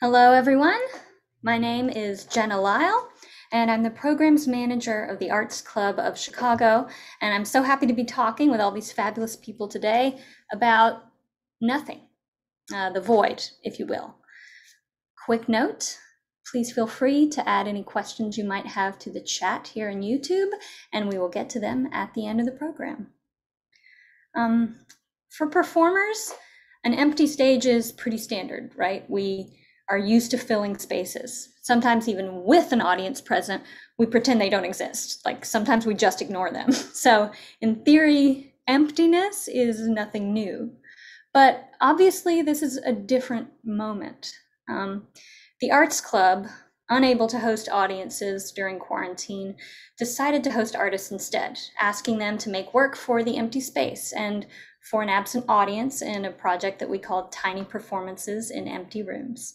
Hello, everyone. My name is Jenna Lyle, and I'm the programs manager of the Arts Club of Chicago. And I'm so happy to be talking with all these fabulous people today about nothing, uh, the void, if you will. Quick note please feel free to add any questions you might have to the chat here in YouTube, and we will get to them at the end of the program. Um, for performers, an empty stage is pretty standard, right? We are used to filling spaces. Sometimes, even with an audience present, we pretend they don't exist. Like sometimes we just ignore them. So, in theory, emptiness is nothing new. But obviously, this is a different moment. Um, the Arts Club, unable to host audiences during quarantine, decided to host artists instead, asking them to make work for the empty space and for an absent audience in a project that we called Tiny Performances in Empty Rooms.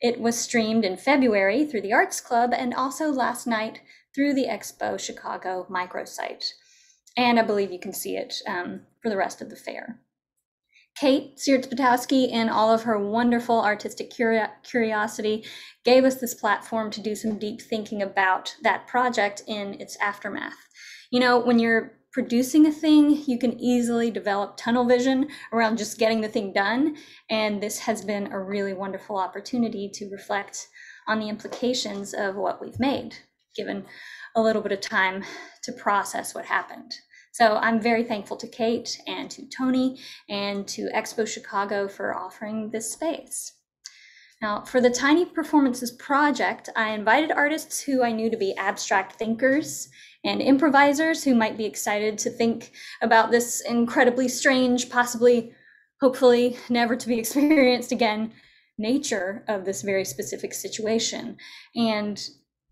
It was streamed in February through the Arts Club and also last night through the Expo Chicago microsite. And I believe you can see it um, for the rest of the fair. Kate Sierzputowski, in all of her wonderful artistic curiosity, gave us this platform to do some deep thinking about that project in its aftermath. You know, when you're producing a thing, you can easily develop tunnel vision around just getting the thing done. And this has been a really wonderful opportunity to reflect on the implications of what we've made, given a little bit of time to process what happened. So I'm very thankful to Kate and to Tony and to Expo Chicago for offering this space. Now, for the Tiny Performances project, I invited artists who I knew to be abstract thinkers and improvisers who might be excited to think about this incredibly strange, possibly, hopefully, never to be experienced again nature of this very specific situation and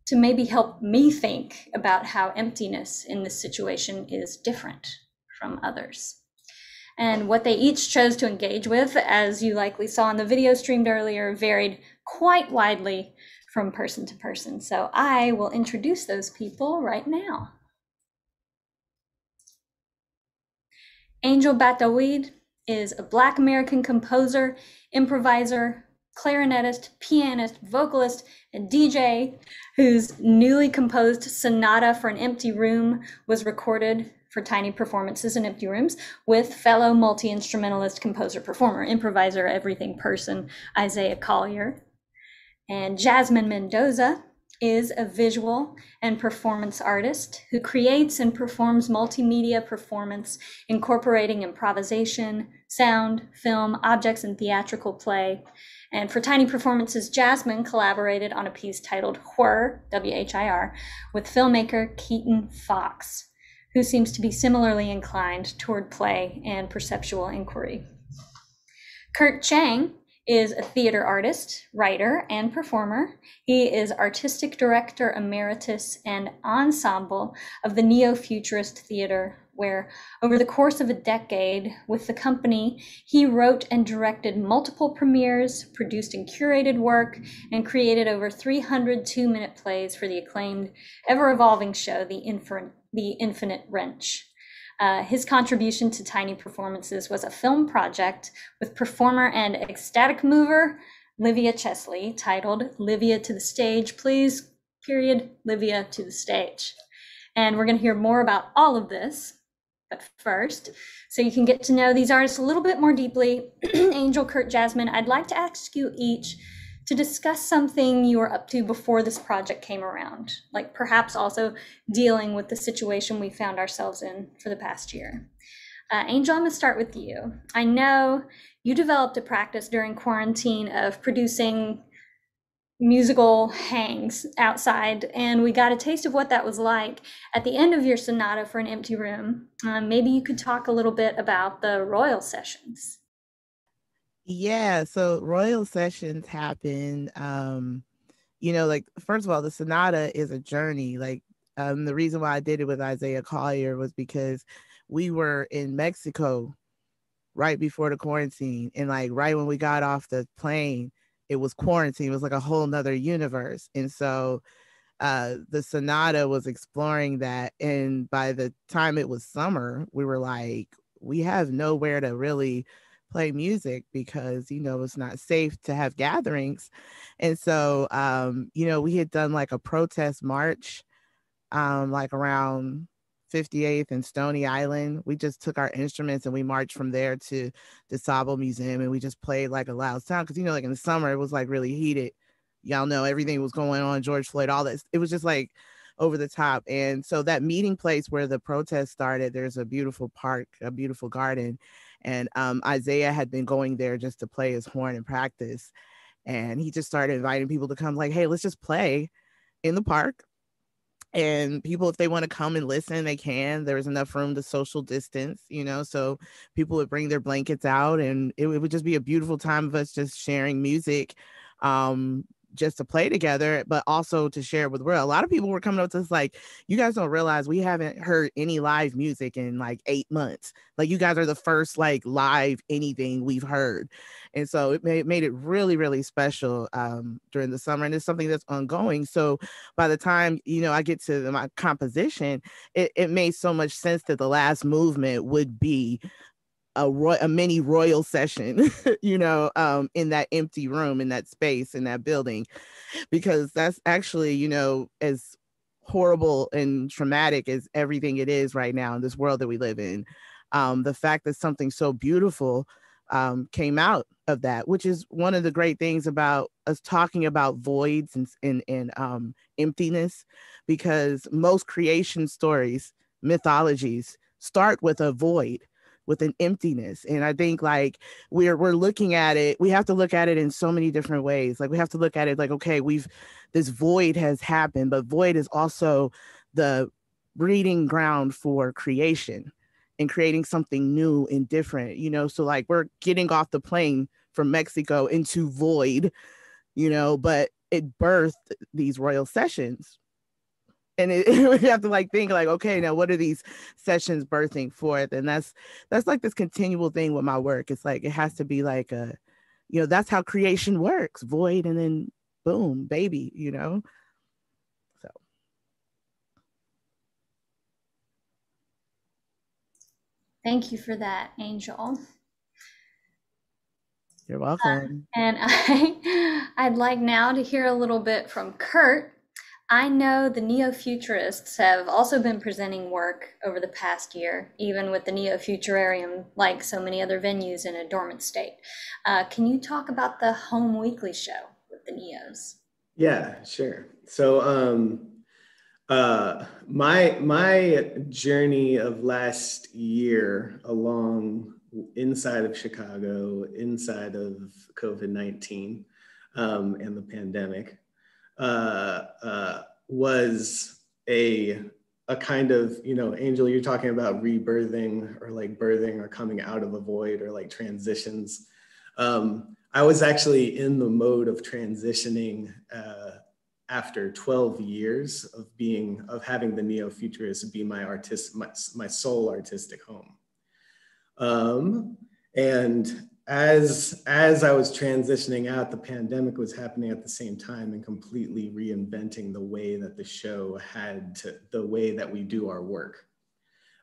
to maybe help me think about how emptiness in this situation is different from others. And what they each chose to engage with, as you likely saw in the video streamed earlier, varied quite widely from person to person. So I will introduce those people right now. Angel Bat Dawid is a Black American composer, improviser, clarinetist, pianist, vocalist, and DJ whose newly composed Sonata for an Empty Room was recorded for tiny performances in empty rooms with fellow multi instrumentalist, composer, performer, improviser, everything person Isaiah Collier. And Jasmine Mendoza is a visual and performance artist who creates and performs multimedia performance incorporating improvisation, sound, film, objects, and theatrical play. And for Tiny Performances, Jasmine collaborated on a piece titled Whir, W H I R, with filmmaker Keaton Fox, who seems to be similarly inclined toward play and perceptual inquiry. Kurt Chiang is a theater artist, writer, and performer. He is artistic director emeritus and ensemble of the Neo Futurist Theater, where over the course of a decade with the company, he wrote and directed multiple premieres, produced and curated work, and created over 300 two minute plays for the acclaimed, ever evolving show, The, Infin- the Infinite Wrench. Uh, his contribution to Tiny Performances was a film project with performer and ecstatic mover Livia Chesley titled Livia to the Stage, Please, period, Livia to the Stage. And we're going to hear more about all of this. But first, so you can get to know these artists a little bit more deeply, Angel, Kurt, Jasmine, I'd like to ask you each to discuss something you were up to before this project came around, like perhaps also dealing with the situation we found ourselves in for the past year. Uh, Angel, I'm going to start with you. I know you developed a practice during quarantine of producing musical hangs outside, and we got a taste of what that was like at the end of your sonata for an empty room. Um, maybe you could talk a little bit about the Royal sessions. Yeah, so Royal Sessions happened. Um, you know, like first of all, the sonata is a journey. Like um, the reason why I did it with Isaiah Collier was because we were in Mexico right before the quarantine, and like right when we got off the plane, it was quarantine. It was like a whole nother universe, and so uh, the sonata was exploring that. And by the time it was summer, we were like, we have nowhere to really play music because you know it's not safe to have gatherings and so um you know we had done like a protest march um like around 58th and Stony Island. We just took our instruments and we marched from there to the DuSable Museum and we just played like a loud sound because you know, like in the summer it was like really heated. Y'all know everything was going on, George Floyd, all this. It was just like over the top. And so that meeting place where the protest started, there's a beautiful park, a beautiful garden. And um, Isaiah had been going there just to play his horn and practice. And he just started inviting people to come, like, hey, let's just play in the park and people if they want to come and listen they can There was enough room to social distance you know so people would bring their blankets out and it, would just be a beautiful time of us just sharing music um just to play together, but also to share with world. A lot of people were coming up to us like, you guys don't realize we haven't heard any live music in like eight months. Like you guys are the first like live anything we've heard. And so it made, made it really, really special um, during the summer. And it's something that's ongoing. So by the time, you know, I get to my composition, it, it made so much sense that the last movement would be a, roy- a mini royal session, you know, um, in that empty room, in that space, in that building, because that's actually, you know, as horrible and traumatic as everything it is right now in this world that we live in. Um, the fact that something so beautiful um, came out of that, which is one of the great things about us talking about voids and, and, and um, emptiness, because most creation stories, mythologies start with a void with an emptiness and i think like we're we're looking at it we have to look at it in so many different ways like we have to look at it like okay we've this void has happened but void is also the breeding ground for creation and creating something new and different you know so like we're getting off the plane from mexico into void you know but it birthed these royal sessions and it, we have to like think like okay now what are these sessions birthing forth? And that's that's like this continual thing with my work. It's like it has to be like a you know that's how creation works void and then boom baby you know? So. Thank you for that angel. You're welcome. uh, and i i'd like now to hear a little bit from kurt I know the neo-futurists have also been presenting work over the past year, even with the Neo-Futurarium, like so many other venues in a dormant state. Uh, can you talk about the Home Weekly show with the Neos? Yeah, sure. So, um, uh, my my journey of last year along inside of Chicago, inside of COVID nineteen um, and the pandemic, was a a kind of you know angel you're talking about rebirthing or like birthing or coming out of a void or like transitions. Um, i was actually in the mode of transitioning uh, after 12 years of being of having the neo-futurist be my artist my, my sole artistic home. Um, and as as I was transitioning out, the pandemic was happening at the same time and completely reinventing the way that the show had to the way that we do our work.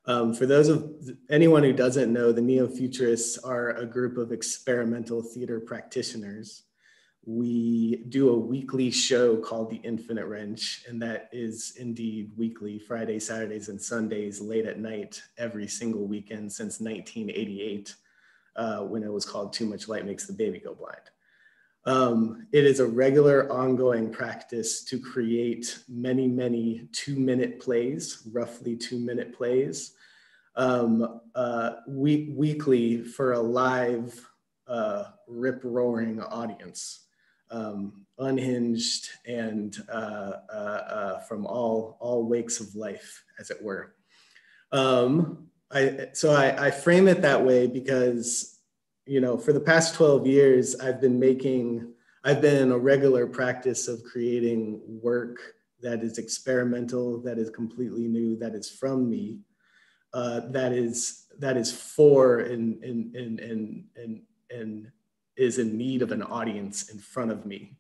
Um, for those of anyone who doesn't know, the Neo Futurists are a group of experimental theater practitioners. We do a weekly show called The Infinite Wrench, and that is indeed weekly, Friday, Saturdays, and Sundays, late at night, every single weekend since 1988 uh, when it was called Too Much Light Makes the Baby Go Blind. Um, it is a regular ongoing practice to create many, many two minute plays, roughly two minute plays, um, uh, week, weekly for a live, uh, rip roaring audience, um, unhinged and uh, uh, uh, from all, all wakes of life, as it were. Um, I, so I, I frame it that way because, you know, for the past 12 years, I've been making, I've been a regular practice of creating work that is experimental, that is completely new, that is from me, uh, that is that is for and and and and and and is in need of an audience in front of me.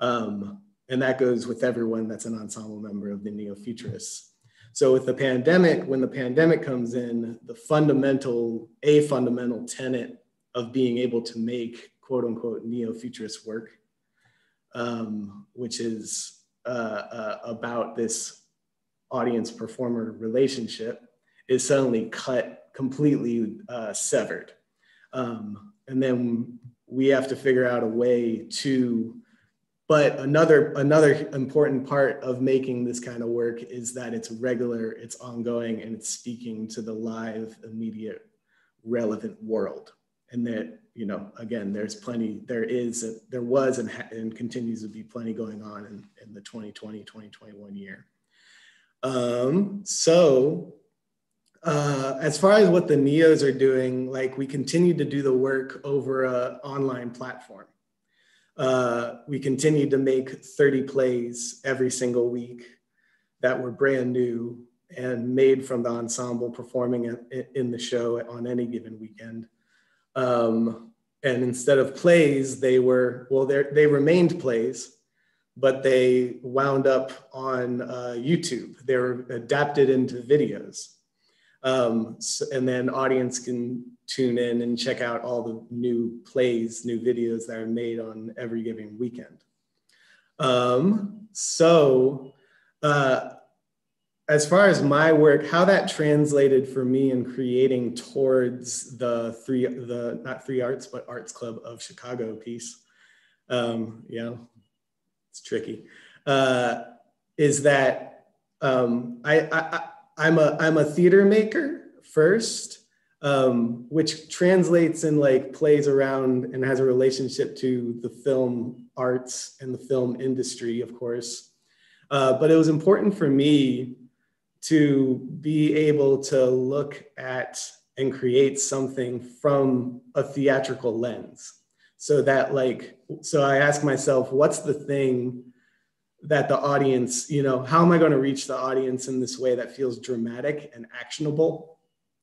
Um, and that goes with everyone that's an ensemble member of the Neo Futurists. So with the pandemic, when the pandemic comes in, the fundamental, a fundamental tenet of being able to make quote unquote neo futurist work, um, which is uh, uh, about this audience performer relationship, is suddenly cut completely uh, severed. Um, and then we have to figure out a way to but another another important part of making this kind of work is that it's regular it's ongoing and it's speaking to the live immediate relevant world. And that you know again there's plenty there is there was and, and continues to be plenty going on in, in the 2020 2021 year. Um, so uh, as far as what the neos are doing like we continue to do the work over a online platform uh, we continued to make 30 plays every single week that were brand new and made from the ensemble performing in the show on any given weekend. Um, and instead of plays, they were, well, they remained plays, but they wound up on uh, YouTube. They were adapted into videos. Um, so, and then audience can tune in and check out all the new plays, new videos that are made on every given weekend. Um, so, uh, as far as my work, how that translated for me in creating towards the three, the not three arts, but Arts Club of Chicago piece, um, you know, it's tricky, uh, is that um, I, I, I'm a I'm a theater maker first, um, which translates and like plays around and has a relationship to the film arts and the film industry, of course. Uh, but it was important for me to be able to look at and create something from a theatrical lens. So that, like, so I ask myself, what's the thing that the audience, you know, how am I going to reach the audience in this way that feels dramatic and actionable?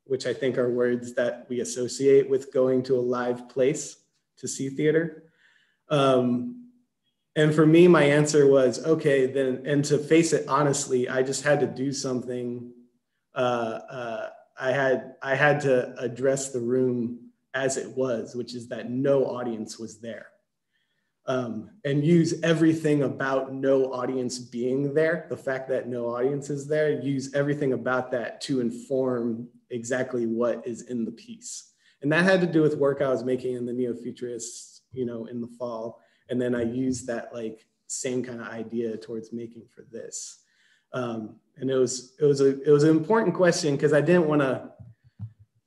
Which I think are words that we associate with going to a live place to see theater. Um, and for me, my answer was okay, then, and to face it honestly, I just had to do something. Uh, uh, I had I had to address the room as it was, which is that no audience was there, um, and use everything about no audience being there, the fact that no audience is there, use everything about that to inform exactly what is in the piece. And that had to do with work I was making in the neo-futurists, you know, in the fall. And then I used that like same kind of idea towards making for this. Um, and it was it was a it was an important question because I didn't want to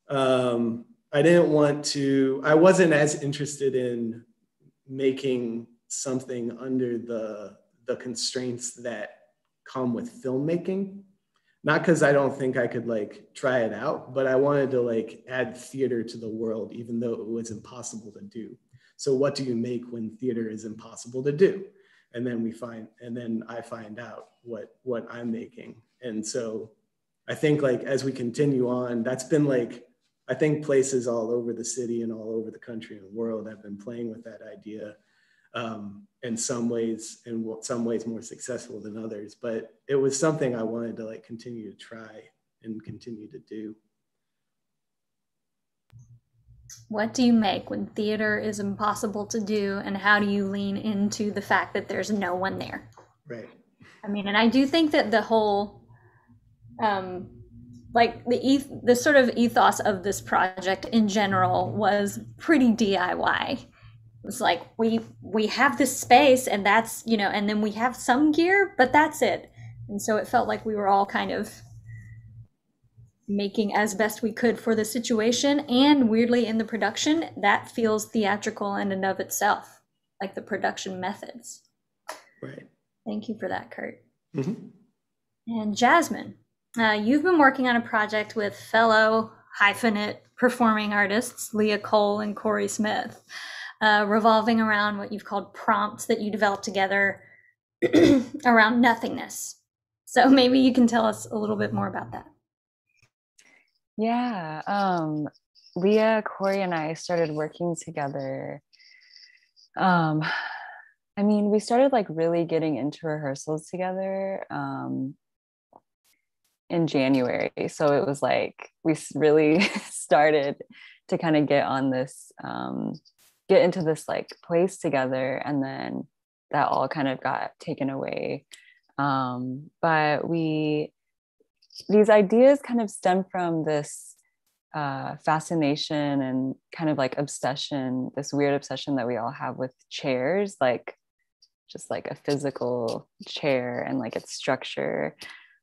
um, I didn't want to I wasn't as interested in making something under the the constraints that come with filmmaking not because I don't think I could like try it out, but I wanted to like add theater to the world, even though it was impossible to do. So what do you make when theater is impossible to do? And then we find, and then I find out what what I'm making. And so I think like as we continue on, that's been like I think places all over the city and all over the country and world have been playing with that idea um, in some ways in some ways more successful than others. But it was something i wanted to like continue to try and continue to do. What do you make when theater is impossible to do? And how do you lean into the fact that there's no one there? Right. I mean and i do think that the whole um like the eth- the sort of ethos of this project in general was pretty diy it's like we we have this space and that's you know and then we have some gear but that's it. And so it felt like we were all kind of making as best we could for the situation. And weirdly in the production that feels theatrical in and of itself like the production methods. Right. Thank you for that kurt. Mm-hmm. and jasmine uh, you've been working on a project with fellow hyphenate performing artists leah cole and corey smith uh, revolving around what you've called prompts that you developed together around nothingness. So maybe you can tell us a little bit more about that. Yeah. Um, Leah, Corey, and I started working together. Um, I mean, we started like really getting into rehearsals together um, in January. So it was like we really started to kind of get on this um, get into this like place together and then that all kind of got taken away um, but we these ideas kind of stem from this uh, fascination and kind of like obsession this weird obsession that we all have with chairs like just like a physical chair and like its structure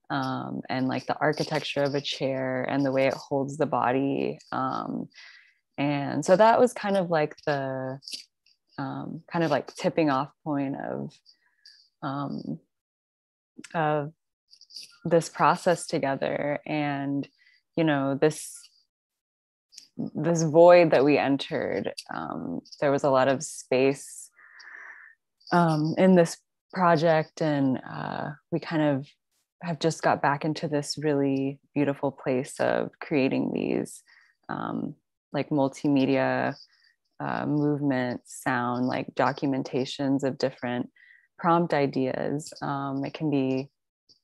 um, and like the architecture of a chair and the way it holds the body. Um, and so that was kind of like the um, kind of like tipping off point of um, of this process together and you know this this void that we entered um, there was a lot of space um, in this project and uh, we kind of have just got back into this really beautiful place of creating these um, like multimedia uh, movement sound like documentations of different prompt ideas. Um, it can be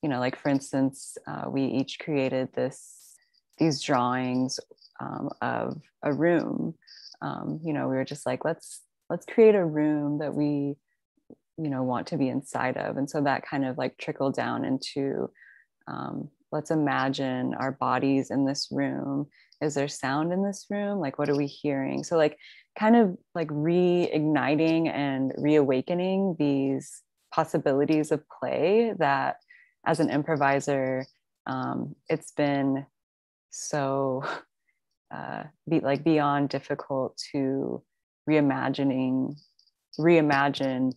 you know like for instance uh, we each created this these drawings um, of a room. Um, you know we were just like let's let's create a room that we you know want to be inside of. And so that kind of like trickled down into um, let's imagine our bodies in this room is there sound in this room? Like what are we hearing? So like kind of like reigniting and reawakening these possibilities of play that as an improviser um, it's been so uh, be like beyond difficult to reimagining reimagine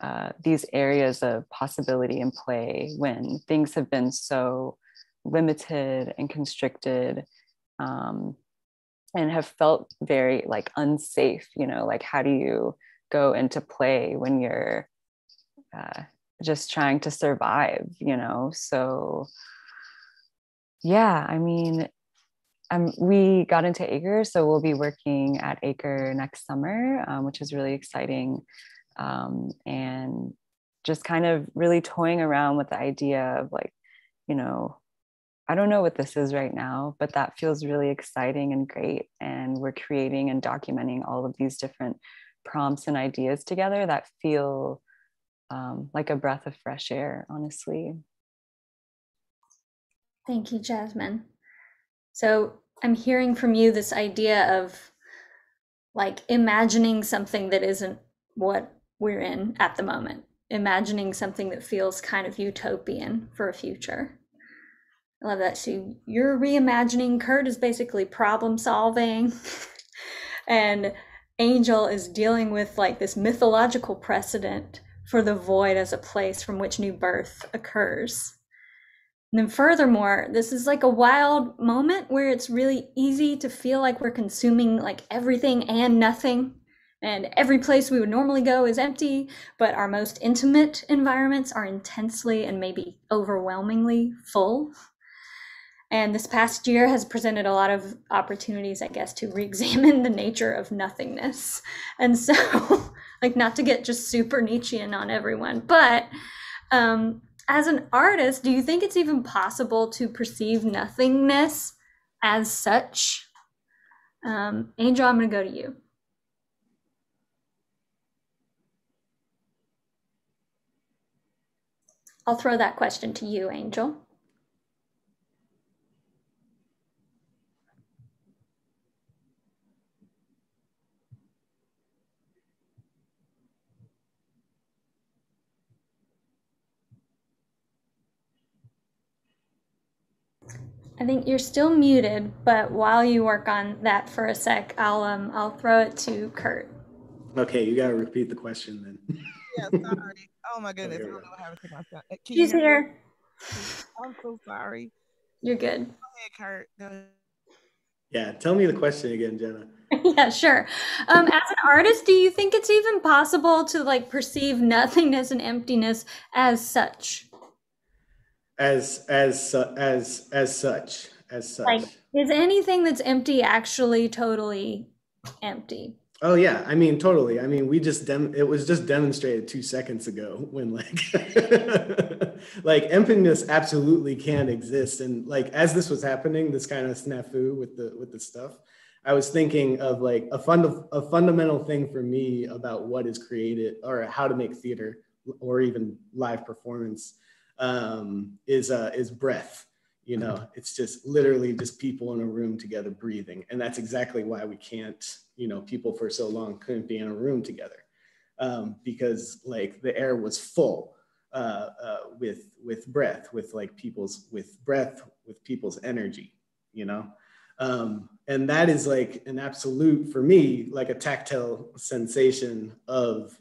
uh, these areas of possibility and play when things have been so limited and constricted um, and have felt very like unsafe you know like how do you go into play when you're uh, just trying to survive you know? So yeah i mean um, we got into acre so we'll be working at acre next summer um, which is really exciting um, and just kind of really toying around with the idea of like you know i don't know what this is right now but that feels really exciting and great and we're creating and documenting all of these different prompts and ideas together that feel um, like a breath of fresh air honestly Thank you, Jasmine. So I'm hearing from you this idea of like imagining something that isn't what we're in at the moment, imagining something that feels kind of utopian for a future. I love that. So you're reimagining. Kurt is basically problem solving, and Angel is dealing with like this mythological precedent for the void as a place from which new birth occurs. And then, furthermore, this is like a wild moment where it's really easy to feel like we're consuming like everything and nothing. And every place we would normally go is empty, but our most intimate environments are intensely and maybe overwhelmingly full. And this past year has presented a lot of opportunities, I guess, to re examine the nature of nothingness. And so, like, not to get just super Nietzschean on everyone, but um, as an artist, do you think it's even possible to perceive nothingness as such? Um, Angel, I'm going to go to you. I'll throw that question to you, Angel. I think you're still muted, but while you work on that for a sec, I'll um I'll throw it to Kurt. Okay, you gotta repeat the question then. Yeah, sorry. Oh my goodness, I don't know how to take my sound. Can you He's me? here. I'm so sorry. You're good. Go ahead, Kurt. Go ahead. Yeah, tell me the question again, Jenna. yeah, sure. Um, as an artist, do you think it's even possible to like perceive nothingness and emptiness as such? As as su- as as such, as such. Like, is anything that's empty actually totally empty? Oh yeah, I mean totally. I mean we just dem- it was just demonstrated 2 seconds ago when like like emptiness absolutely can exist and like as this was happening this kind of snafu with the with the stuff I was thinking of like a fund a fundamental thing for me about what is created or how to make theater or even live performance um, is uh, is breath. You know, it's just literally just people in a room together breathing, and that's exactly why we can't. You know, people for so long couldn't be in a room together um, because like the air was full uh, uh, with with breath, with like people's with breath, with people's energy. You know, um, and that is like an absolute for me, like a tactile sensation of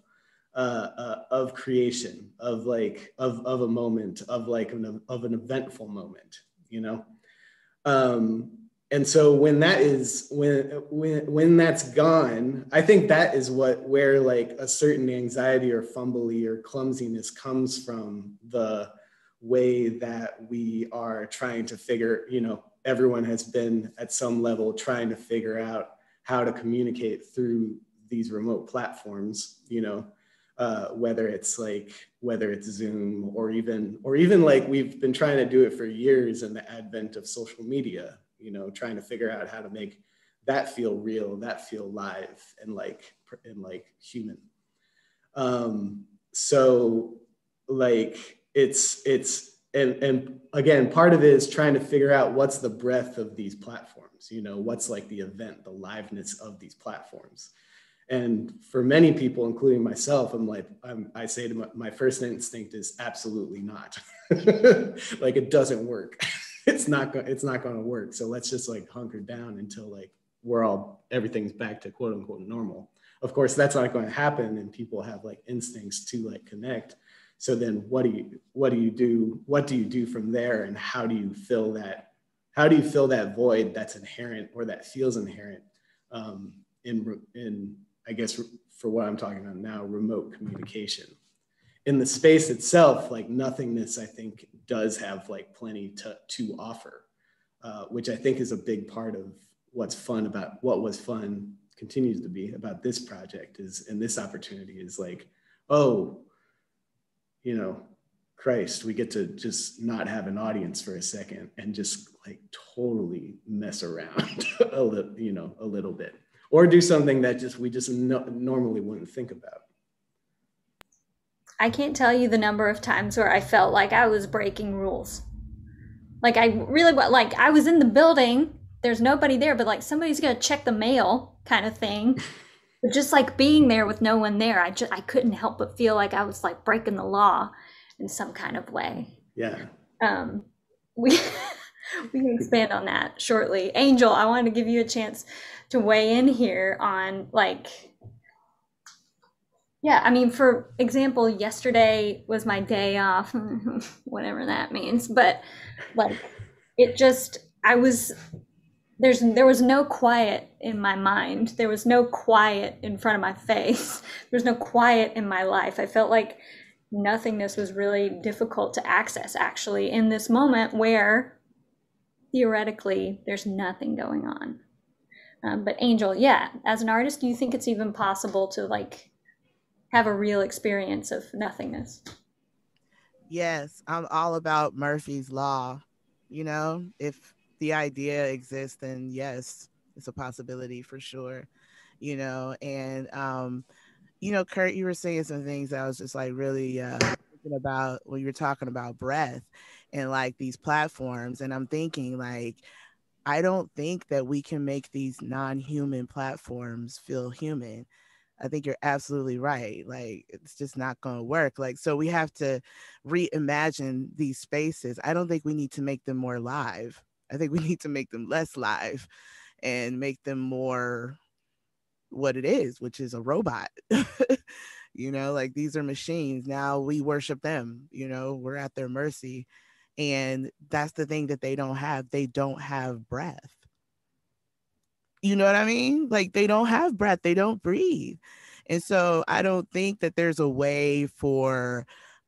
uh, uh, of creation, of like of of a moment, of like an of an eventful moment, you know. Um, and so when that is when when when that's gone, I think that is what where like a certain anxiety or fumbly or clumsiness comes from the way that we are trying to figure, you know, everyone has been at some level trying to figure out how to communicate through these remote platforms, you know, uh, whether it's like whether it's Zoom or even or even like we've been trying to do it for years in the advent of social media, you know, trying to figure out how to make that feel real, that feel live and like and like human. Um, so like it's it's and and again part of it is trying to figure out what's the breadth of these platforms you know what's like the event the liveness of these platforms and for many people, including myself, I'm like, I'm, i say to my, my, first instinct is absolutely not. like it doesn't work. it's not going. It's not going to work. So let's just like hunker down until like we're all everything's back to quote unquote normal. Of course, that's not going to happen, and people have like instincts to like connect. So then, what do you what do you do? What do you do from there, and how do you fill that? How do you fill that void that's inherent or that feels inherent um, in in I guess for what I'm talking about now, remote communication. In the space itself, like nothingness, I think does have like plenty to, to offer, uh, which I think is a big part of what's fun about what was fun continues to be about this project is and this opportunity is like, oh, you know, Christ, we get to just not have an audience for a second and just like totally mess around a little, you know, a little bit or do something that just we just no, normally wouldn't think about. I can't tell you the number of times where I felt like I was breaking rules. Like I really like I was in the building, there's nobody there, but like somebody's gonna check the mail kind of thing. but just like being there with no one there, I just I couldn't help but feel like I was like breaking the law in some kind of way. Yeah. Um we we can expand on that shortly. Angel, I wanted to give you a chance to weigh in here on like yeah, I mean, for example, yesterday was my day off, whatever that means. But like, it just, I was, there's, there was no quiet in my mind. There was no quiet in front of my face. There was no quiet in my life. I felt like nothingness was really difficult to access actually in this moment where theoretically there's nothing going on. Um, but Angel, yeah, as an artist, do you think it's even possible to like have a real experience of nothingness? Yes, I'm all about Murphy's Law. You know, if the idea exists, then yes, it's a possibility for sure. You know, and um, you know, Kurt, you were saying some things that I was just like really uh, thinking about when you were talking about breath and like these platforms, and I'm thinking like I don't think that we can make these non-human platforms feel human. I think you're absolutely right. Like it's just not going to work. Like so we have to reimagine these spaces. I don't think we need to make them more live. I think we need to make them less live and make them more what it is, which is a robot. you know, like these are machines. Now we worship them, you know, we're at their mercy. And that's the thing that they don't have. They don't have breath. You know what I mean? Like they don't have breath, they don't breathe. And so I don't think that there's a way for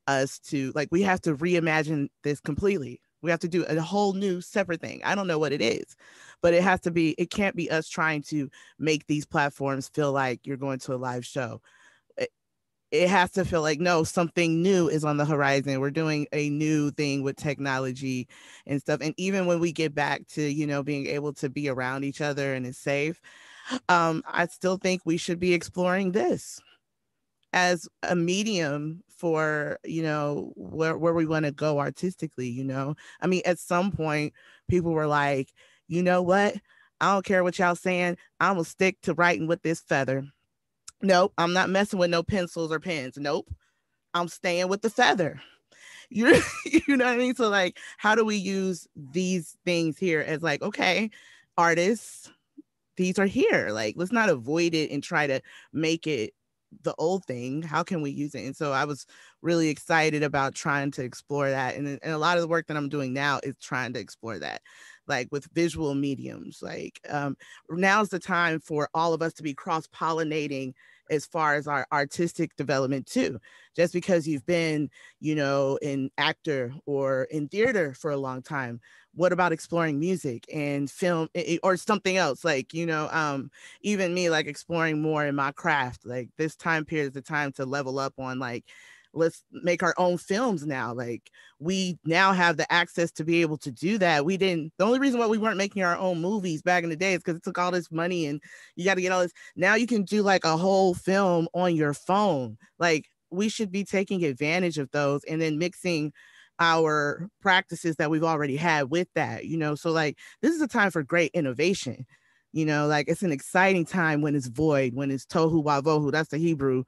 us to, like, we have to reimagine this completely. We have to do a whole new separate thing. I don't know what it is, but it has to be, it can't be us trying to make these platforms feel like you're going to a live show it has to feel like no something new is on the horizon. We're doing a new thing with technology and stuff and even when we get back to you know being able to be around each other and it's safe um i still think we should be exploring this as a medium for you know where, where we want to go artistically you know? I mean at some point people were like you know what? I don't care what y'all saying. I'm gonna stick to writing with this feather Nope, I'm not messing with no pencils or pens. Nope. I'm staying with the feather. You, you know what I mean? So like, how do we use these things here as like, okay, artists, these are here. Like, let's not avoid it and try to make it the old thing. How can we use it? And so I was really excited about trying to explore that. And, and a lot of the work that I'm doing now is trying to explore that like with visual mediums like um, now's the time for all of us to be cross pollinating as far as our artistic development too. Just because you've been you know in actor or in theater for a long time what about exploring music and film or something else? Like you know um even me like exploring more in my craft like this time period is the time to level up on like let's make our own films now like we now have the access to be able to do that. We didn't the only reason why we weren't making our own movies back in the day is because it took all this money and you got to get all this now you can do like a whole film on your phone. Like we should be taking advantage of those and then mixing our practices that we've already had with that you know? So like this is a time for great innovation you know? Like it's an exciting time when it's void when it's tohu wavohu that's the hebrew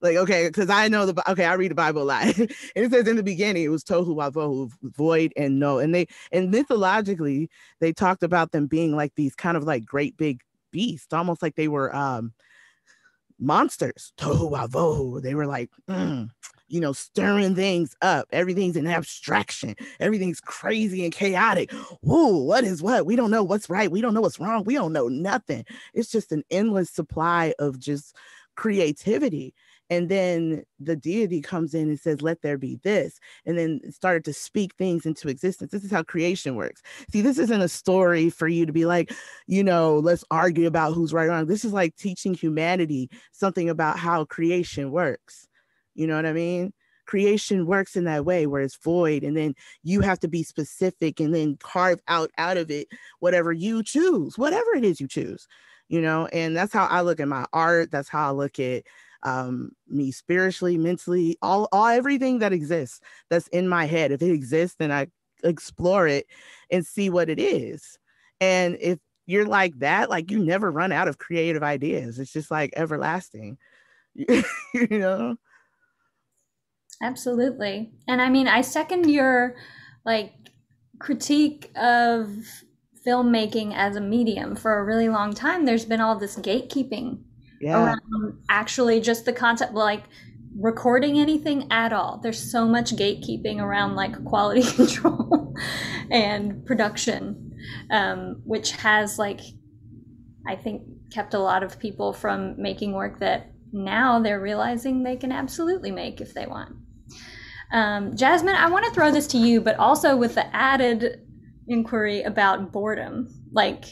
like, okay, because I know the okay, I read the Bible a lot. and it says in the beginning it was tohu wavohu, void and no. And they and mythologically, they talked about them being like these kind of like great big beasts, almost like they were um monsters. Tohu wavohu. They were like, mm, you know, stirring things up. Everything's an abstraction. Everything's crazy and chaotic. Whoa, what is what? We don't know what's right. We don't know what's wrong. We don't know nothing. It's just an endless supply of just creativity and then the deity comes in and says let there be this and then started to speak things into existence. This is how creation works. See this isn't a story for you to be like you know let's argue about who's right or wrong. This is like teaching humanity something about how creation works. You know what i mean? Creation works in that way where it's void and then you have to be specific and then carve out out of it whatever you choose whatever it is you choose you know? And that's how i look at my art. That's how i look at um, me spiritually, mentally, all, all everything that exists that's in my head. If it exists, then I explore it and see what it is. And if you're like that, like you never run out of creative ideas. It's just like everlasting, you know? Absolutely. And I mean, I second your like critique of filmmaking as a medium for a really long time. There's been all this gatekeeping yeah. around actually just the concept like recording anything at all. There's so much gatekeeping around like quality control and production, um, which has like, I think, kept a lot of people from making work that now they're realizing they can absolutely make if they want. Um, Jasmine, I want to throw this to you, but also with the added inquiry about boredom. Like,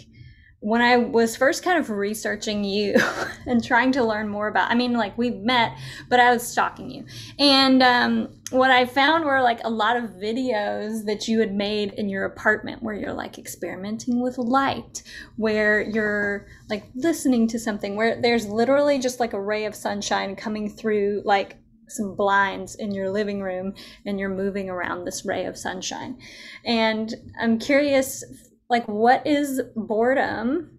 when I was first kind of researching you and trying to learn more about, I mean, like we've met, but I was stalking you. And um, what I found were like a lot of videos that you had made in your apartment where you're like experimenting with light, where you're like listening to something, where there's literally just like a ray of sunshine coming through like some blinds in your living room and you're moving around this ray of sunshine. And I'm curious like what is boredom?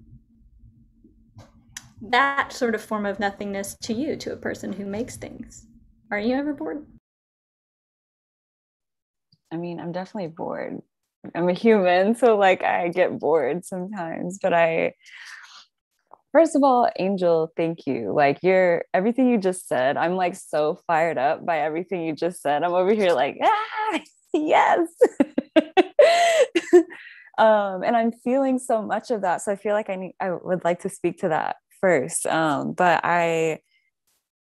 That sort of form of nothingness to you to a person who makes things. Are you ever bored? I mean i'm definitely bored. I'm a human so like i get bored sometimes but i first of all angel thank you. Like you're everything you just said i'm like so fired up by everything you just said. I'm over here like ah yes um, and i'm feeling so much of that so i feel like i need i would like to speak to that first um, but i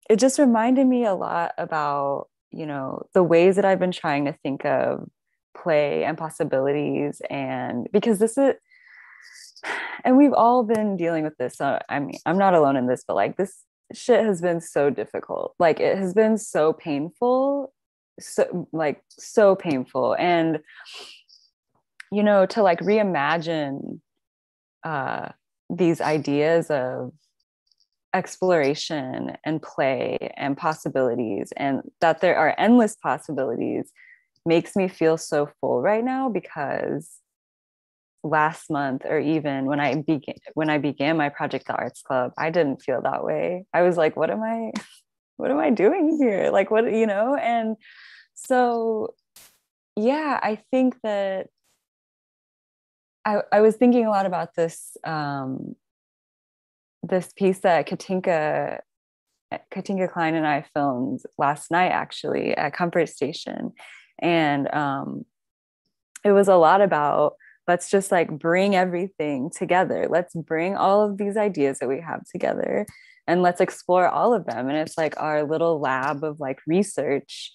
it just reminded me a lot about you know the ways that i've been trying to think of play and possibilities and because this is and we've all been dealing with this so i mean i'm not alone in this but like this shit has been so difficult. Like it has been so painful, so like so painful. And you know, to like reimagine uh these ideas of exploration and play and possibilities and that there are endless possibilities makes me feel so full right now because last month or even when I began when I began my project the arts club I didn't feel that way. I was like what am I what am I doing here? Like what you know? And so yeah I think that I, I was thinking a lot about this um, this piece that Katinka Katinka Kleijn and I filmed last night actually at Comfort Station. And um, it was a lot about let's just like bring everything together. Let's bring all of these ideas that we have together and let's explore all of them. And it's like our little lab of like research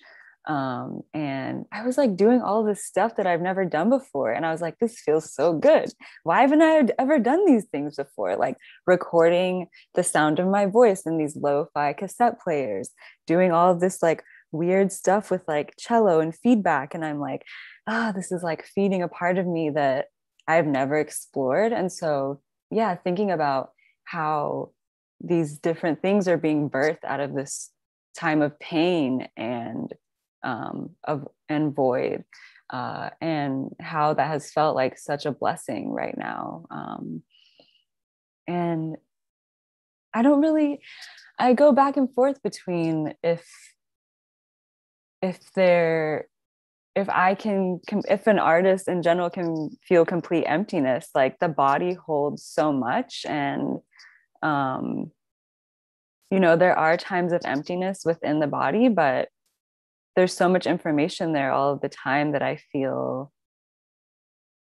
um, and I was like doing all this stuff that I've never done before. And I was like, this feels so good. Why haven't I ever done these things before? Like recording the sound of my voice in these lo fi cassette players, doing all of this like weird stuff with like cello and feedback. And I'm like, ah, oh, this is like feeding a part of me that I've never explored. And so, yeah, thinking about how these different things are being birthed out of this time of pain and um, of and void uh, and how that has felt like such a blessing right now. Um, and i don't really i go back and forth between if if they're if i can if an artist in general can feel complete emptiness like the body holds so much and um you know there are times of emptiness within the body but there's so much information there all the time that I feel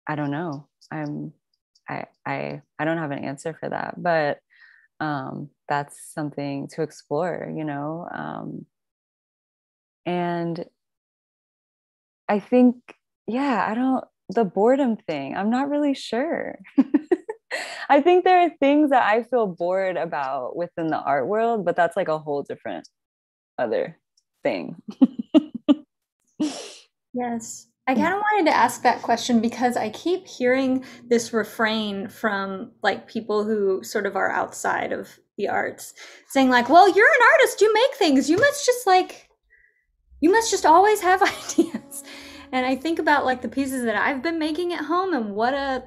I don't know. I'm I I I don't have an answer for that, but um that's something to explore, you know. Um and I think yeah, I don't the boredom thing. I'm not really sure. I think there are things that I feel bored about within the art world, but that's like a whole different other thing. yes. I kind of wanted to ask that question because I keep hearing this refrain from like people who sort of are outside of the arts saying like, "Well, you're an artist, you make things. You must just like you must just always have ideas." And I think about like the pieces that I've been making at home and what a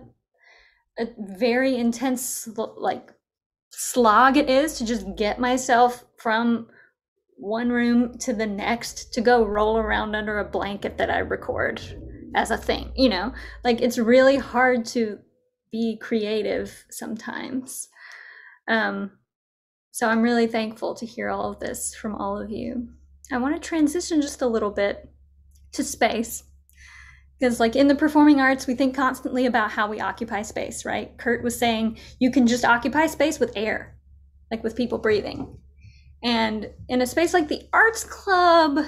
a very intense like slog it is to just get myself from one room to the next to go roll around under a blanket that I record as a thing, you know? Like it's really hard to be creative sometimes. Um so I'm really thankful to hear all of this from all of you. I want to transition just a little bit to space. Because, like in the performing arts, we think constantly about how we occupy space, right? Kurt was saying you can just occupy space with air, like with people breathing. And in a space like the Arts Club,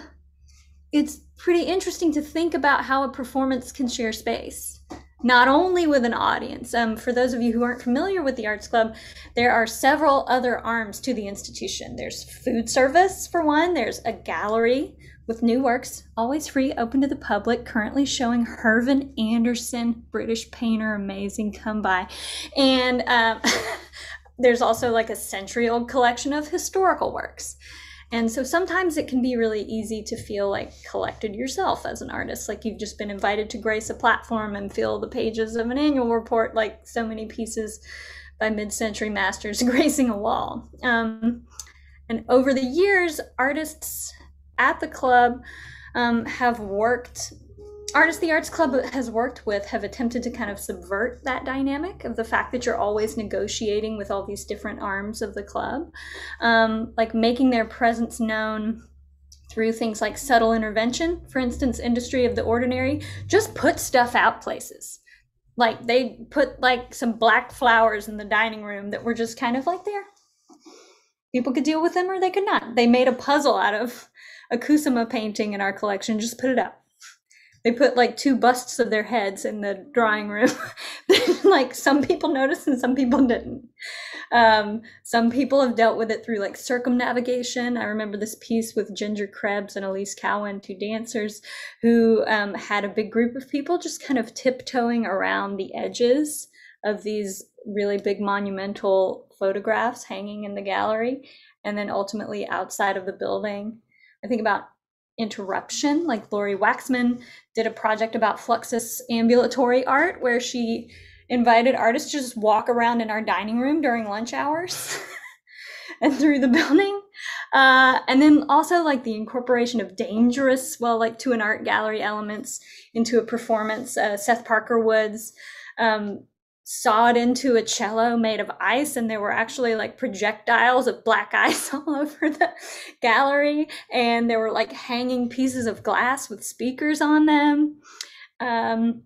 it's pretty interesting to think about how a performance can share space, not only with an audience. Um, for those of you who aren't familiar with the Arts Club, there are several other arms to the institution. There's food service, for one, there's a gallery with new works, always free, open to the public, currently showing Hurvin Anderson, British painter, amazing, come by. And um, there's also like a century old collection of historical works. And so sometimes it can be really easy to feel like collected yourself as an artist, like you've just been invited to grace a platform and fill the pages of an annual report, like so many pieces by mid century masters gracing a wall. Um, and over the years, artists at the club um, have worked artists the arts club has worked with have attempted to kind of subvert that dynamic of the fact that you're always negotiating with all these different arms of the club. Um, like making their presence known through things like subtle intervention. For instance industry of the ordinary just put stuff out places. Like they put like some black flowers in the dining room that were just kind of like there. People could deal with them or they could not. They made a puzzle out of a kusama painting in our collection just put it up they put like two busts of their heads in the drawing room like some people noticed and some people didn't Um, some people have dealt with it through like circumnavigation. I remember this piece with Ginger Krebs and Elise Cowan, two dancers, who um, had a big group of people just kind of tiptoeing around the edges of these really big monumental photographs hanging in the gallery, and then ultimately outside of the building. I think about interruption, like Lori Waxman did a project about Fluxus ambulatory art, where she invited artists to just walk around in our dining room during lunch hours and through the building. Uh, and then also like the incorporation of dangerous, well, like to an art gallery elements into a performance. Uh, Seth Parker Woods um, sawed into a cello made of ice, and there were actually like projectiles of black ice all over the gallery, and there were like hanging pieces of glass with speakers on them. Um,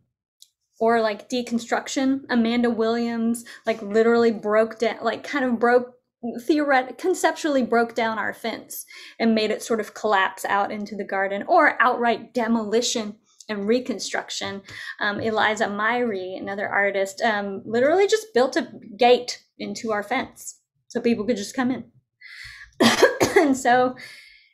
or like deconstruction amanda williams like literally broke down like kind of broke theoretically conceptually broke down our fence and made it sort of collapse out into the garden or outright demolition and reconstruction um, eliza myrie another artist um, literally just built a gate into our fence so people could just come in and so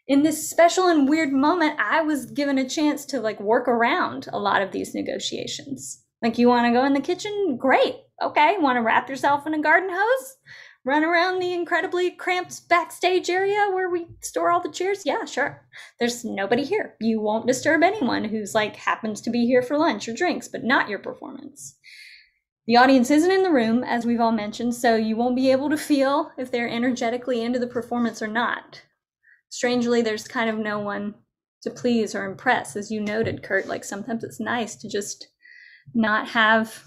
in this special and weird moment i was given a chance to like work around a lot of these negotiations like, you want to go in the kitchen? Great. Okay. Want to wrap yourself in a garden hose? Run around the incredibly cramped backstage area where we store all the chairs? Yeah, sure. There's nobody here. You won't disturb anyone who's like happens to be here for lunch or drinks, but not your performance. The audience isn't in the room, as we've all mentioned, so you won't be able to feel if they're energetically into the performance or not. Strangely, there's kind of no one to please or impress, as you noted, Kurt. Like sometimes it's nice to just not have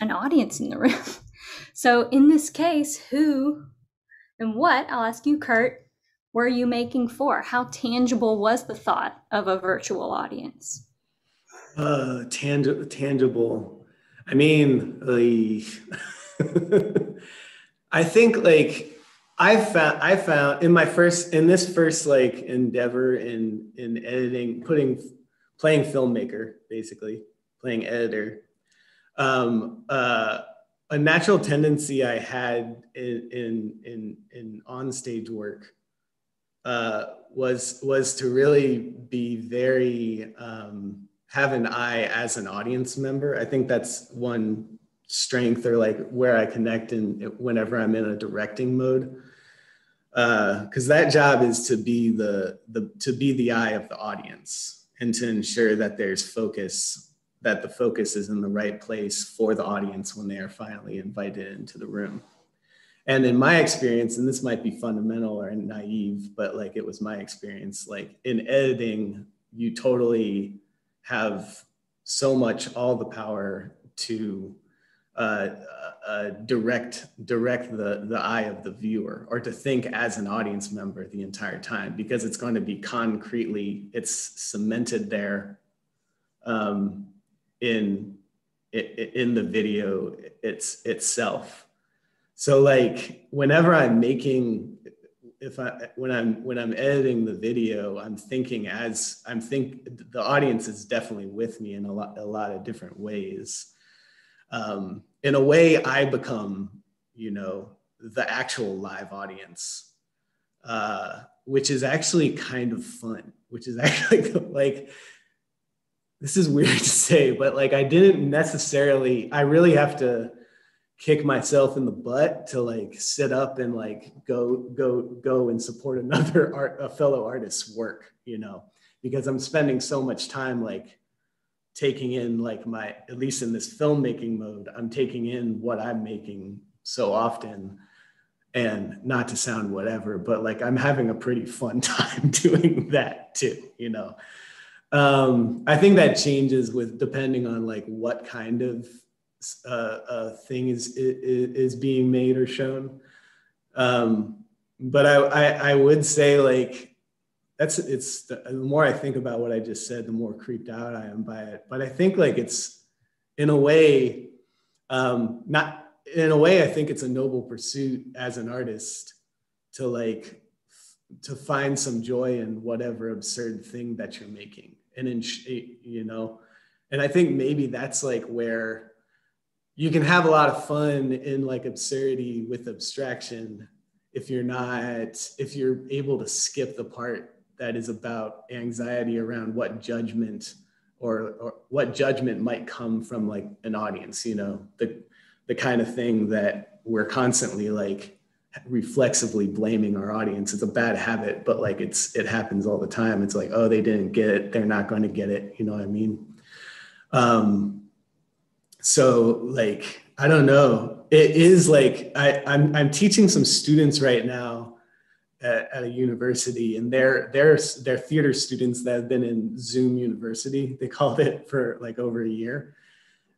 an audience in the room. So, in this case, who and what, I'll ask you, Kurt, were you making for? How tangible was the thought of a virtual audience? Uh, tang- tangible. I mean, like, I think like I found I found in my first in this first like endeavor in in editing, putting playing filmmaker basically playing editor um, uh, a natural tendency I had in in in, in on stage work uh, was was to really be very um, have an eye as an audience member. I think that's one strength or like where I connect in whenever I'm in a directing mode. Because uh, that job is to be the the to be the eye of the audience and to ensure that there's focus that the focus is in the right place for the audience when they are finally invited into the room. And in my experience, and this might be fundamental or naive, but like it was my experience, like in editing, you totally have so much all the power to uh, uh, direct direct the the eye of the viewer or to think as an audience member the entire time because it's going to be concretely it's cemented there um, in in the video it's itself. So like whenever i'm making if i when i'm when i'm editing the video i'm thinking as i'm think the audience is definitely with me in a lot a lot of different ways. Um, in a way i become you know the actual live audience uh, which is actually kind of fun which is actually like this is weird to say, but like I didn't necessarily, I really have to kick myself in the butt to like sit up and like go, go, go and support another art, a fellow artist's work, you know, because I'm spending so much time like taking in like my, at least in this filmmaking mode, I'm taking in what I'm making so often and not to sound whatever, but like I'm having a pretty fun time doing that too, you know. Um, I think that changes with depending on like what kind of uh, uh, thing is, is, is being made or shown. Um, but I, I, I would say like that's it's the, the more I think about what I just said, the more creeped out I am by it. But I think like it's in a way, um, not in a way, I think it's a noble pursuit as an artist to like to find some joy in whatever absurd thing that you're making. And in eh, you know and i think maybe that's like where you can have a lot of fun in like absurdity with abstraction if you're not if you're able to skip the part that is about anxiety around what judgment or, or what judgment might come from like an audience you know the the kind of thing that we're constantly like reflexively blaming our audience. It's a bad habit but like it's it happens all the time. It's like oh they didn't get it. They're not going to get it. You know what i mean? Um so like i don't know. It is like i i'm, I'm teaching some students right now at, at, a university and they're they're they're theater students that have been in zoom university. They called it for like over a year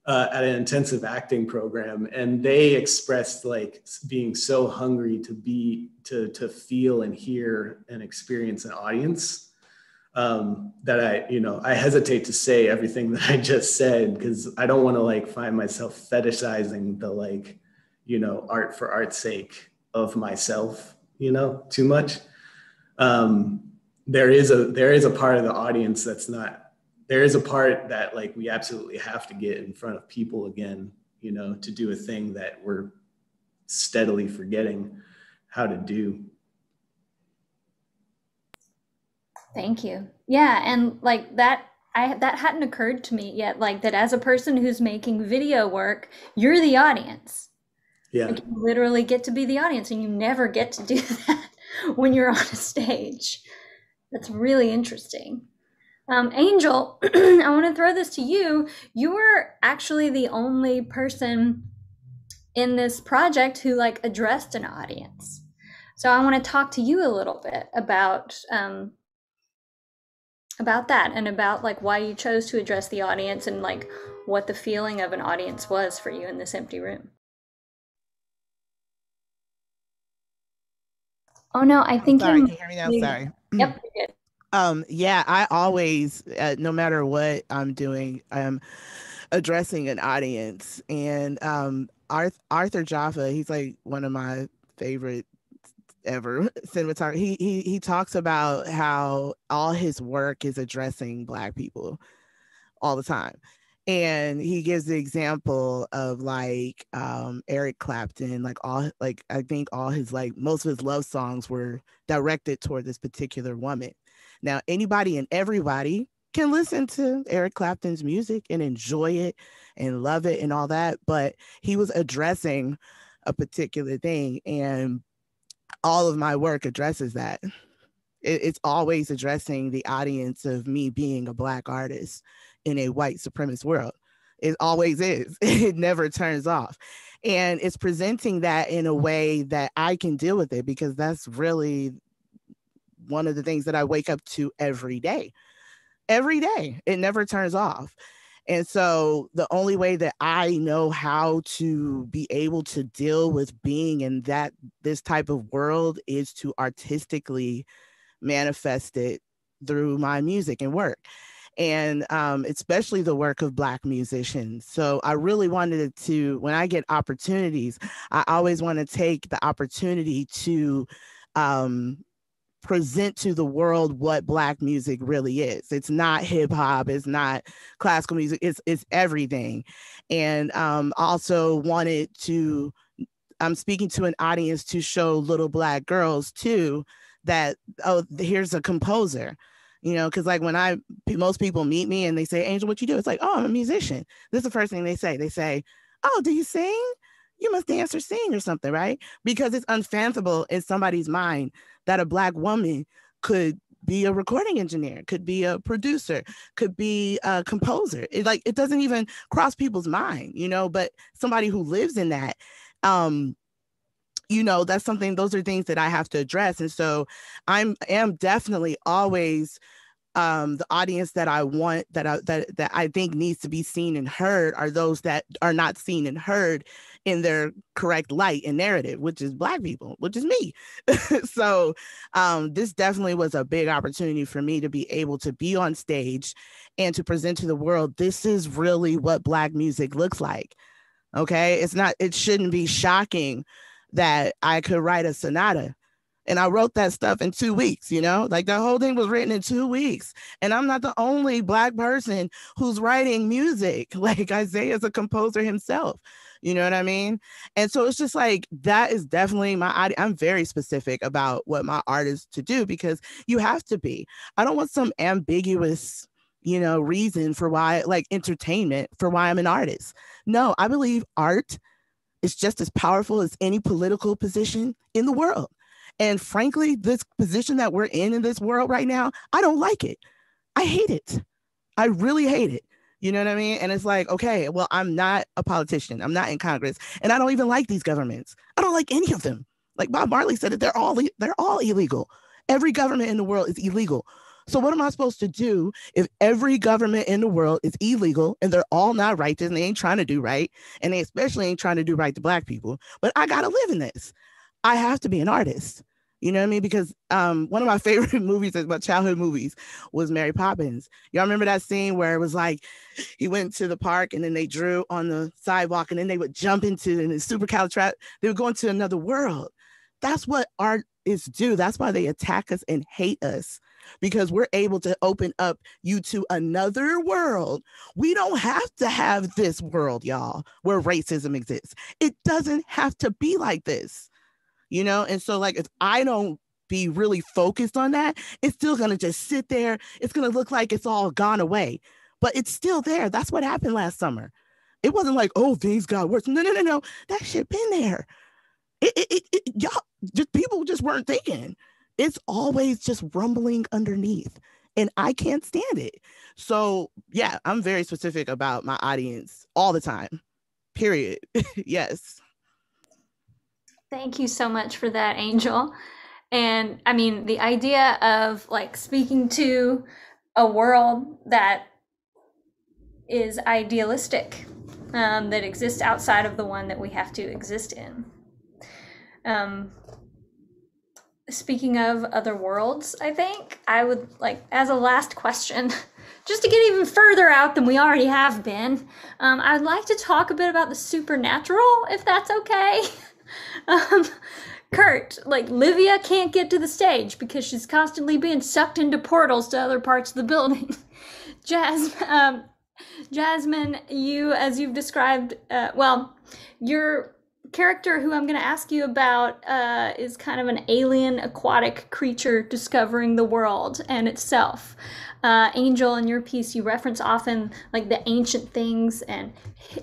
uh, at an intensive acting program and they expressed like being so hungry to be to to feel and hear and experience an audience um, that i you know i hesitate to say everything that i just said because i don't want to like find myself fetishizing the like you know art for art's sake of myself you know too much. Um, there is a there is a part of the audience that's not there is a part that like we absolutely have to get in front of people again, you know, to do a thing that we're steadily forgetting how to do. Thank you. Yeah, and like that I that hadn't occurred to me yet like that as a person who's making video work, you're the audience. Yeah. Like you literally get to be the audience and you never get to do that when you're on a stage. That's really interesting. Um, Angel, I want to throw this to you. You were actually the only person in this project who like addressed an audience. So I want to talk to you a little bit about um, about that and about like why you chose to address the audience and like what the feeling of an audience was for you in this empty room. Oh no, I think sorry, you. Can you hear me now? Sorry. Yep. Um, yeah, I always, uh, no matter what I'm doing, I'm addressing an audience. And um, Arthur, Arthur Jafa, he's like one of my favorite ever cinematographer. He he he talks about how all his work is addressing Black people all the time. And he gives the example of like um, Eric Clapton, like all like I think all his like most of his love songs were directed toward this particular woman now, anybody and everybody can listen to Eric Clapton's music and enjoy it and love it and all that, but he was addressing a particular thing. And all of my work addresses that. it's always addressing the audience of me being a Black artist in a white supremacist world. It always is, it never turns off. And it's presenting that in a way that I can deal with it because that's really one of the things that I wake up to every day. Every day. It never turns off. And so the only way that I know how to be able to deal with being in that this type of world is to artistically manifest it through my music and work. And um, especially the work of Black musicians. So I really wanted to, when I get opportunities, I always want to take the opportunity to um, present to the world what black music really is. It's not hip hop, it's not classical music, it's it's everything. And um also wanted to I'm speaking to an audience to show little black girls too that oh here's a composer you know because like when i most people meet me and they say angel what you do? It's like oh i'm a musician. This is the first thing they say. They say oh do you sing? You must dance or sing or something right? Because it's unfathomable in somebody's mind that a black woman could be a recording engineer, could be a producer, could be a composer. It like it doesn't even cross people's mind, you know, but somebody who lives in that um you know that's something those are things that I have to address and so I'm am definitely always um, the audience that I want that I that that I think needs to be seen and heard are those that are not seen and heard in their correct light and narrative, which is black people, which is me. so um, this definitely was a big opportunity for me to be able to be on stage and to present to the world this is really what black music looks like. Okay, it's not it shouldn't be shocking that I could write a sonata and I wrote that stuff in two weeks, you know, like the whole thing was written in two weeks. And I'm not the only Black person who's writing music. Like Isaiah is a composer himself. You know what I mean? And so it's just like that is definitely my I'm very specific about what my art is to do because you have to be. I don't want some ambiguous you know reason for why like entertainment for why I'm an artist. No, I believe art is just as powerful as any political position in the world. And frankly, this position that we're in in this world right now, I don't like it. I hate it. I really hate it. You know what I mean? And it's like, okay, well, I'm not a politician. I'm not in Congress, and I don't even like these governments. I don't like any of them. Like Bob Marley said it, they're all they're all illegal. Every government in the world is illegal. So what am I supposed to do if every government in the world is illegal and they're all not righteous and they ain't trying to do right and they especially ain't trying to do right to black people? But I gotta live in this. I have to be an artist. You know what I mean? Because um, one of my favorite movies, my childhood movies, was Mary Poppins. Y'all remember that scene where it was like he went to the park and then they drew on the sidewalk and then they would jump into and the super trap. They would go into another world. That's what art is do. That's why they attack us and hate us because we're able to open up you to another world. We don't have to have this world, y'all, where racism exists. It doesn't have to be like this you know? And so, like, if I don't be really focused on that, it's still gonna just sit there. It's gonna look like it's all gone away, but it's still there. That's what happened last summer. It wasn't like, oh, things got worse. No, no, no, no. That shit been there. It, it, it, it y'all, just people just weren't thinking. It's always just rumbling underneath, and I can't stand it. So yeah, I'm very specific about my audience all the time. Period. yes. Thank you so much for that, Angel. And I mean, the idea of like speaking to a world that is idealistic, um, that exists outside of the one that we have to exist in. Um, speaking of other worlds, I think I would like, as a last question, just to get even further out than we already have been, um, I'd like to talk a bit about the supernatural, if that's okay. um, Kurt, like Livia can't get to the stage because she's constantly being sucked into portals to other parts of the building. Um, Jasmine, you, as you've described, uh, well, your character who I'm going to ask you about uh, is kind of an alien aquatic creature discovering the world and itself uh, Angel, in your piece, you reference often like the ancient things and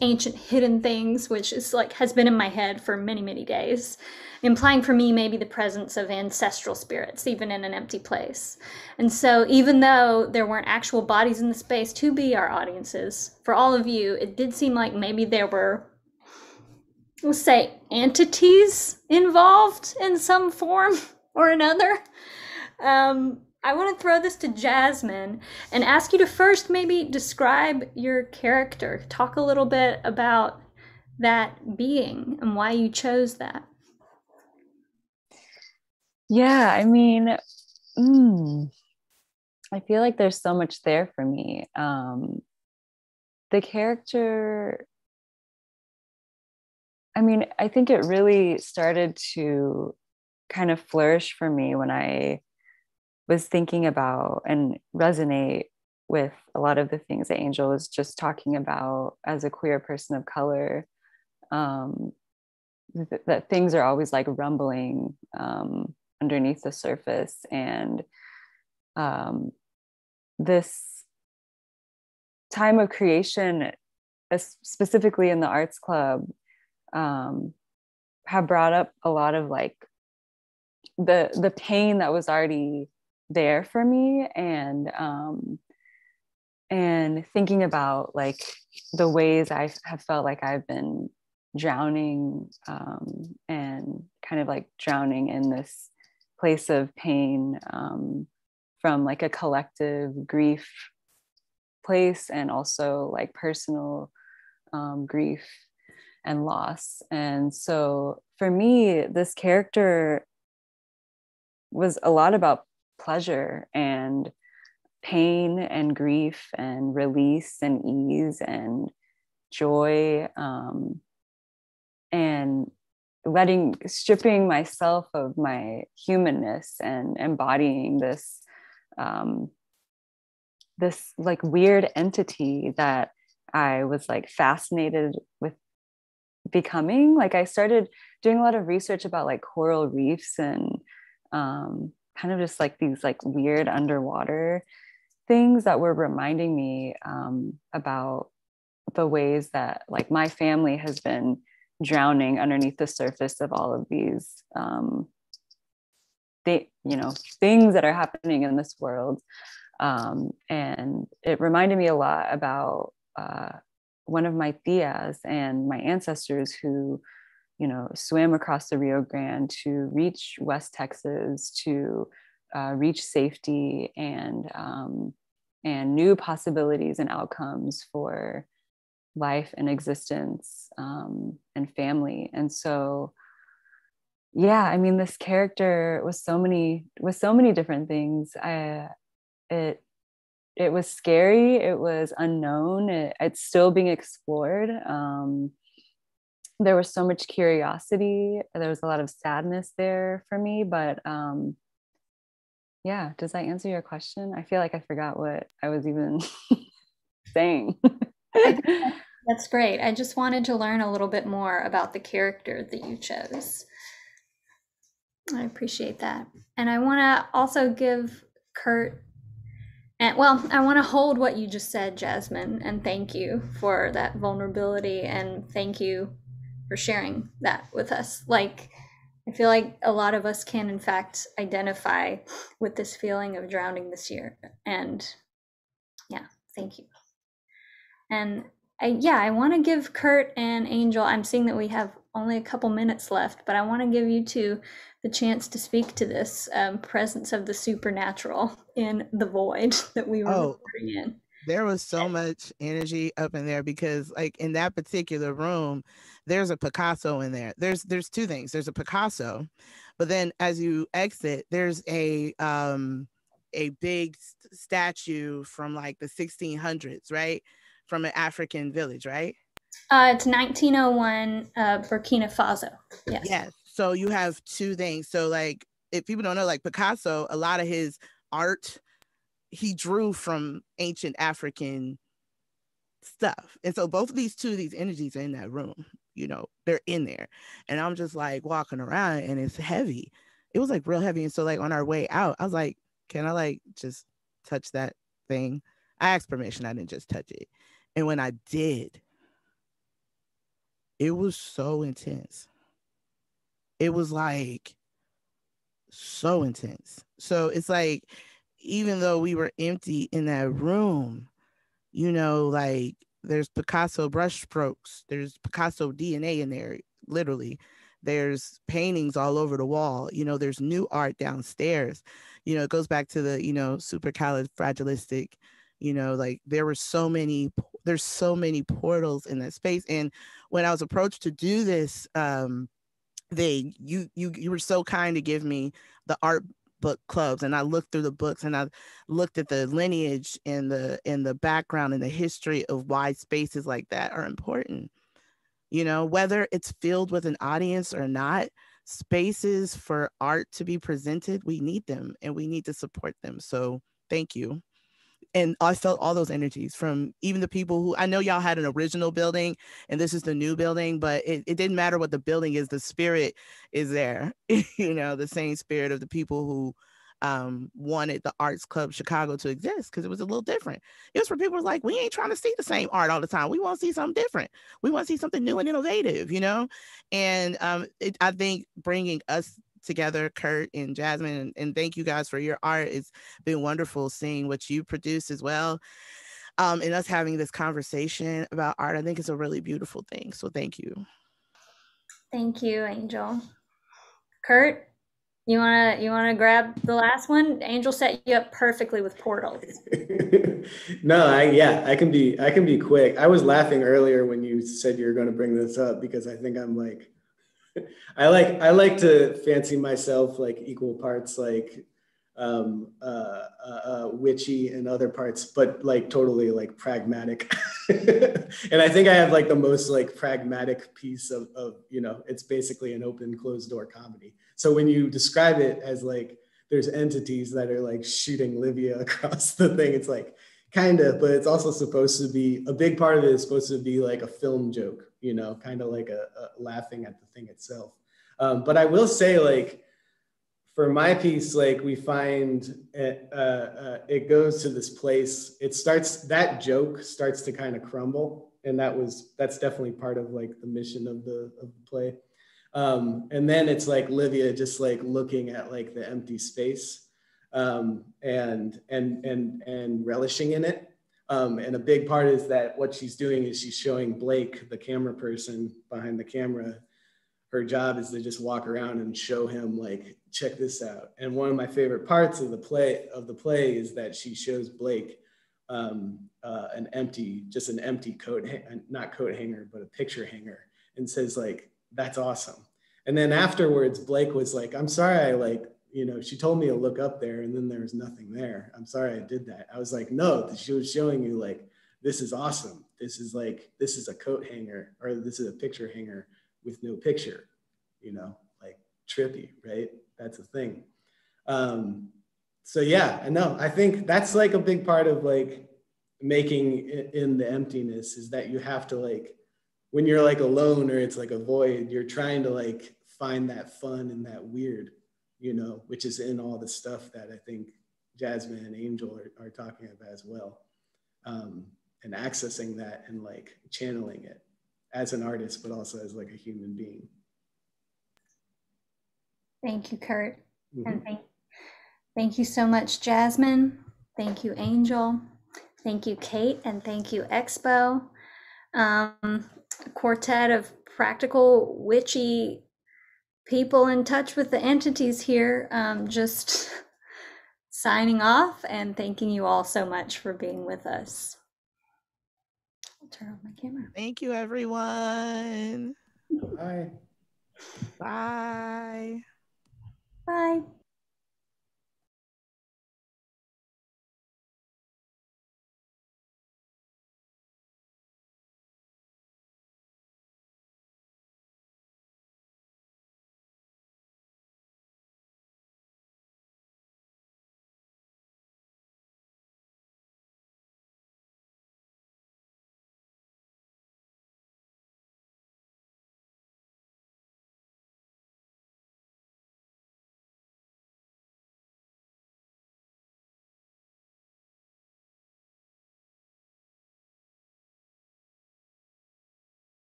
ancient hidden things, which is like has been in my head for many, many days, implying for me maybe the presence of ancestral spirits, even in an empty place. And so, even though there weren't actual bodies in the space to be our audiences, for all of you, it did seem like maybe there were let's say entities involved in some form or another um, I want to throw this to Jasmine and ask you to first maybe describe your character. Talk a little bit about that being and why you chose that. Yeah, I mean, mm, I feel like there's so much there for me. Um, the character, I mean, I think it really started to kind of flourish for me when I was thinking about and resonate with a lot of the things that Angel was just talking about as a queer person of color. Um, th- that things are always like rumbling um, underneath the surface, and um, this time of creation, specifically in the arts club, um, have brought up a lot of like the the pain that was already there for me and um and thinking about like the ways I have felt like I've been drowning um, and kind of like drowning in this place of pain um, from like a collective grief place and also like personal um, grief and loss. And so for me, this character was a lot about pleasure and pain and grief and release and ease and joy um, and letting stripping myself of my humanness and embodying this um, this like weird entity that I was like fascinated with becoming. Like I started doing a lot of research about like coral reefs and um, kind of just like these like weird underwater things that were reminding me um, about the ways that like my family has been drowning underneath the surface of all of these um, th- you know things that are happening in this world. Um, and it reminded me a lot about uh, one of my tias and my ancestors who you know swam across the rio grande to reach west texas to uh, reach safety and um, and new possibilities and outcomes for life and existence um, and family. And so yeah i mean this character was so many with so many different things. I it it was scary. It was unknown. It, it's still being explored. Um, there was so much curiosity there was a lot of sadness there for me but um, yeah does that answer your question? I feel like i forgot what i was even saying. That's great. I just wanted to learn a little bit more about the character that you chose. I appreciate that. And i want to also give kurt and well i want to hold what you just said jasmine and thank you for that vulnerability and thank you for sharing that with us like I feel like a lot of us can, in fact, identify with this feeling of drowning this year. And yeah, thank you. And I, yeah, I want to give Kurt and Angel, I'm seeing that we have only a couple minutes left, but I want to give you two the chance to speak to this um, presence of the supernatural in the void that we were Oh. in. There was so much energy up in there because like in that particular room there's a picasso in there there's there's two things there's a picasso but then as you exit there's a um a big s- statue from like the 1600s right from an african village right Uh, it's 1901 uh, Burkina Faso. Yes. Yes. So you have two things. So like if people don't know, like Picasso, a lot of his art he drew from ancient African stuff. And so both of these two of these energies are in that room, you know, they're in there. And I'm just like walking around and it's heavy. It was like real heavy. And so like on our way out, I was like, can I like just touch that thing? I asked permission. I didn't just touch it. And when I did, it was so intense. It was like so intense. So it's like, even though we were empty in that room, you know, like there's Picasso brush strokes, there's Picasso DNA in there, literally. There's paintings all over the wall. You know, there's new art downstairs. You know, it goes back to the, you know, supercalifragilistic, you know, like there were so many, there's so many portals in that space. And when I was approached to do this, um, they you you you were so kind to give me the art book clubs and I looked through the books and I looked at the lineage and the and the background and the history of why spaces like that are important. You know, whether it's filled with an audience or not, spaces for art to be presented, we need them and we need to support them. So thank you. And I felt all those energies from even the people who I know y'all had an original building and this is the new building, but it, it didn't matter what the building is, the spirit is there, you know, the same spirit of the people who um, wanted the Arts Club Chicago to exist because it was a little different. It was for people like, we ain't trying to see the same art all the time. We want to see something different. We want to see something new and innovative, you know? And um, it, I think bringing us together, Kurt and Jasmine, and, and thank you guys for your art. It's been wonderful seeing what you produce as well. Um, and us having this conversation about art, I think it's a really beautiful thing. So thank you. Thank you, Angel. Kurt, you wanna you wanna grab the last one? Angel set you up perfectly with portals. no, I yeah, I can be I can be quick. I was laughing earlier when you said you were going to bring this up because I think I'm like I like I like to fancy myself like equal parts like um uh, uh, uh witchy and other parts but like totally like pragmatic. And i think i have like the most like pragmatic piece of, of you know it's basically an open closed door comedy. So when you describe it as like there's entities that are like shooting livia across the thing it's like kind of but it's also supposed to be a big part of it is supposed to be like a film joke you know, kind of like a, a, laughing at the thing itself. Um, but I will say, like, for my piece, like we find it, uh, uh, it goes to this place. It starts that joke starts to kind of crumble, and that was that's definitely part of like the mission of the of the play. Um, and then it's like Livia just like looking at like the empty space um, and and and and relishing in it. Um, and a big part is that what she's doing is she's showing Blake, the camera person behind the camera, her job is to just walk around and show him like check this out. And one of my favorite parts of the play of the play is that she shows blake um, uh, an empty just an empty coat not coat hanger but a picture hanger and says like that's awesome. And then afterwards blake was like i'm sorry i like you know she told me to look up there and then there was nothing there. I'm sorry i did that. I was like no she was showing you like this is awesome. This is like this is a coat hanger or this is a picture hanger with no picture, you know, like trippy, right? That's a thing. Um, so yeah, I know. I think that's like a big part of like making in the emptiness is that you have to like when you're like alone or it's like a void, you're trying to like find that fun and that weird, you know, which is in all the stuff that I think Jasmine and Angel are, are talking about as well. Um, and accessing that and like channeling it as an artist, but also as like a human being. Thank you, Kurt. Mm-hmm. And thank, thank you so much, Jasmine. Thank you, Angel. Thank you, Kate. And thank you, Expo. Um, quartet of practical, witchy people in touch with the entities here. Um, just signing off and thanking you all so much for being with us turn off my camera. Thank you, everyone. Bye. Bye. Bye.